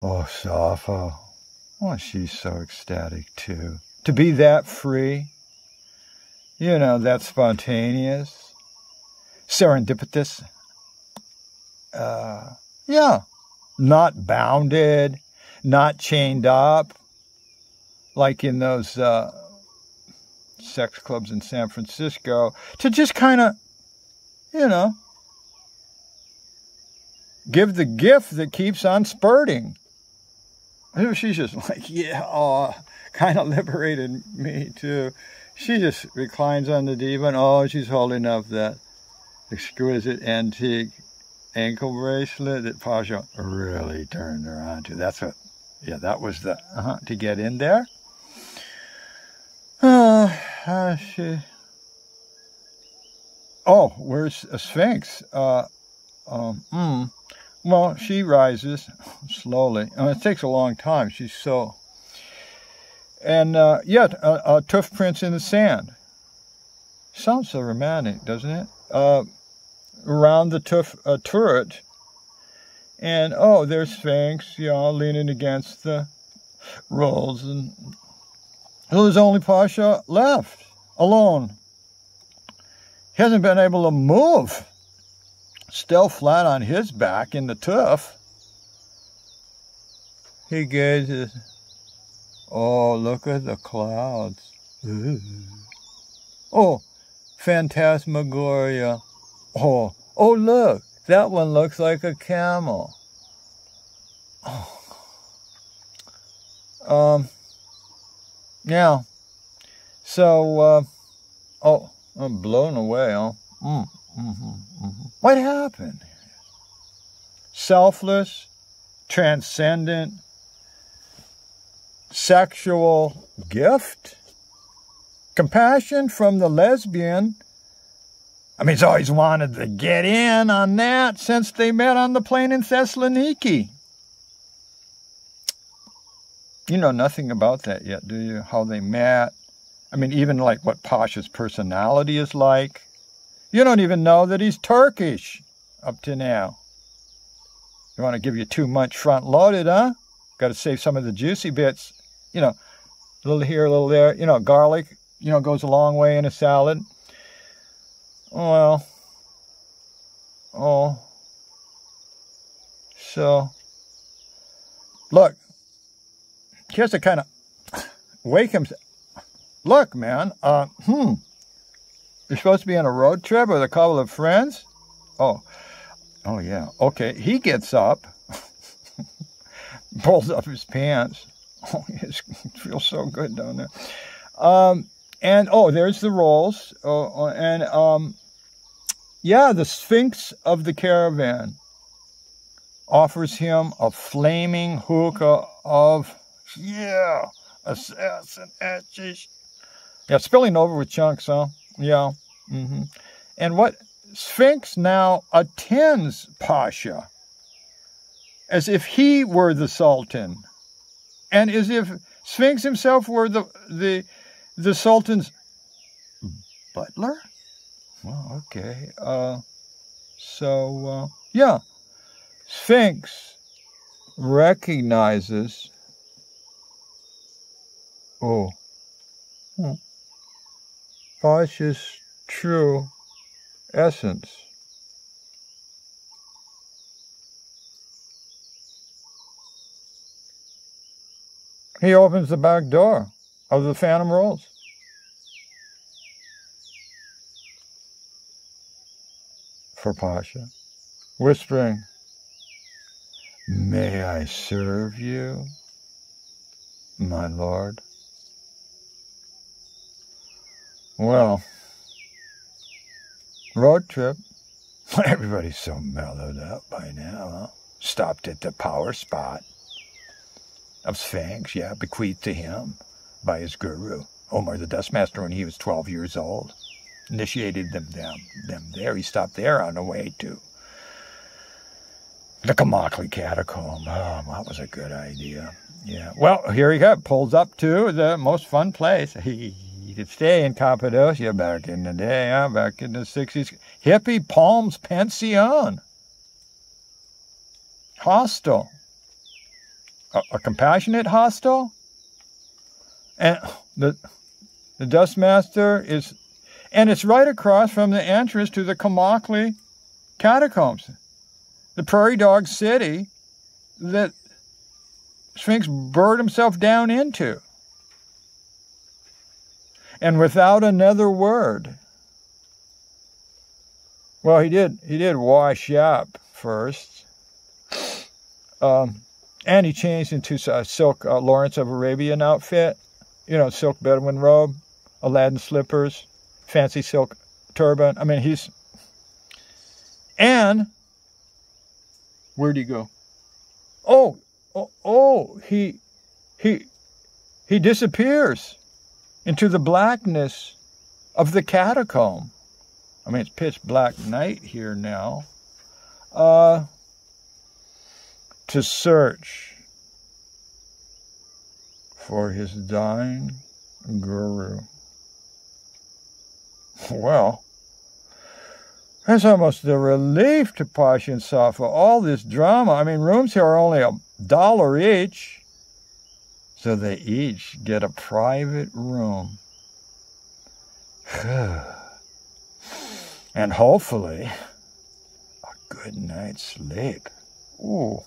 Oh, Sappho. Oh, she's so ecstatic too. To be that free, you know, that spontaneous, serendipitous. Uh, yeah, not bounded, not chained up, like in those uh, sex clubs in San Francisco, to just kind of, you know, give the gift that keeps on spurting. She's just like, yeah, oh, kind of liberated me too. She just reclines on the divan. Oh, she's holding up that exquisite antique ankle bracelet that Pasha really turned her on to. That's what, yeah, that was the, uh-huh, to get in there. Uh, uh, she, oh, where's a Sphinx? Uh, um, mm, well, she rises slowly. Uh, it takes a long time. She's so. And uh, yet, a, a tuft prints in the sand. Sounds so romantic, doesn't it? Uh, around the tuff, uh, turret. And oh, there's Sphinx, you know, leaning against the rolls. And so there's only Pasha left, alone. He hasn't been able to move still flat on his back in the tuff. He gazes. Oh, look at the clouds. Oh, phantasmagoria. Oh, oh, look, that one looks like a camel. Oh. Um, yeah. So, uh, oh, I'm blown away, huh? Mm. Mm-hmm, mm-hmm. What happened? Selfless, transcendent, sexual gift, compassion from the lesbian. I mean, he's always wanted to get in on that since they met on the plane in Thessaloniki. You know nothing about that yet, do you? How they met? I mean, even like what Pasha's personality is like. You don't even know that he's Turkish up to now. You want to give you too much front loaded, huh? Got to save some of the juicy bits. You know, a little here, a little there. You know, garlic, you know, goes a long way in a salad. Well, oh. So, look, here's the kind of wake him. Look, man, uh, hmm. You're supposed to be on a road trip with a couple of friends? Oh, oh yeah. Okay. He gets up, pulls up his pants. Oh, it feels so good down there. Um, and oh, there's the rolls. Oh, and um, yeah, the Sphinx of the caravan offers him a flaming hookah of yeah, assassin etches. Yeah, spilling over with chunks, huh? Yeah. Mm-hmm. And what Sphinx now attends Pasha as if he were the Sultan, and as if Sphinx himself were the the the Sultan's butler. Well, okay. Uh, so uh, yeah, Sphinx recognizes. Oh. Hmm. Pasha's true essence. He opens the back door of the Phantom Rolls. For Pasha, whispering, May I serve you, my lord? Well, road trip. Everybody's so mellowed up by now, huh? Stopped at the power spot of Sphinx, yeah, bequeathed to him by his guru, Omar the Dustmaster, when he was 12 years old. Initiated them, them, them there. He stopped there on the way to the Kaymakli Catacomb. Oh, that was a good idea. Yeah. Well, here he got pulls up to the most fun place. He could stay in Cappadocia back in the day, huh? back in the 60s. Hippie Palms Pension. Hostel. a, a compassionate hostel. And the the dust master is, and it's right across from the entrance to the Kaymakli catacombs, the prairie dog city that Sphinx burrowed himself down into. And without another word, well, he did. He did wash up first, um, and he changed into a silk uh, Lawrence of Arabian outfit. You know, silk Bedouin robe, Aladdin slippers, fancy silk turban. I mean, he's and where'd he go? Oh, oh, oh, he, he, he disappears into the blackness of the catacomb. I mean, it's pitch black night here now. Uh, to search for his dying guru. Well, that's almost a relief to Pasha and Sappho. All this drama. I mean, rooms here are only a dollar each. So they each get a private room. and hopefully a good night's sleep. Ooh.